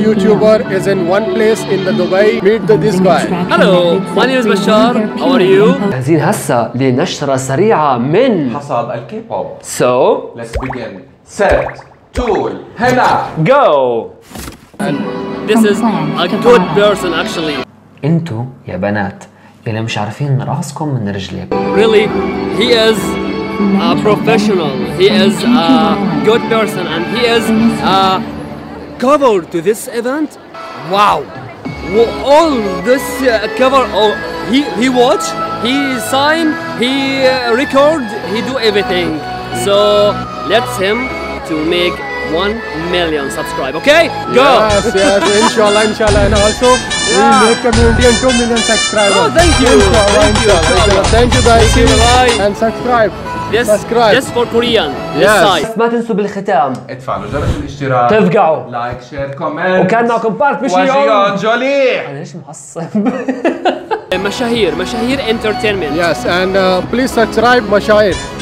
YouTuber is in one place in the Dubai. Meet the, this guy. Hello, my name is Bashar. How are you? جاهزين هسه لنشرة سريعة من حصاد الكيبوب. So let's begin. Set, tool, هنا. Go. And this is a good person actually. انتو يا بنات اللي مش عارفين راسكم من رجليكم. Really, he is a professional. He is a good person and he is a cover to this event. Wow. All this uh, cover, oh, he, he watch, he sign, he uh, record, he do everything. So let's him to make 1 million subscribe, okay? Go! Yes, yes, inshallah, inshallah. And also, Yeah. we make community and 2 million subscribers. Oh, thank you. Inshallah, Thank you, inshallah, inshallah. inshallah. Thank you guys. Thank you, bye. And subscribe. This, subscribe. this for Korean. This Yes. side. ما تنسوا بالختام ادفعوا جرس الاشتراك تفقعوا لايك شير كومنت وكان معكم بارك بشيون وجيون جولي أنا ليش معصب مشاهير مشاهير entertainment Yes, and uh, please subscribe Mashair.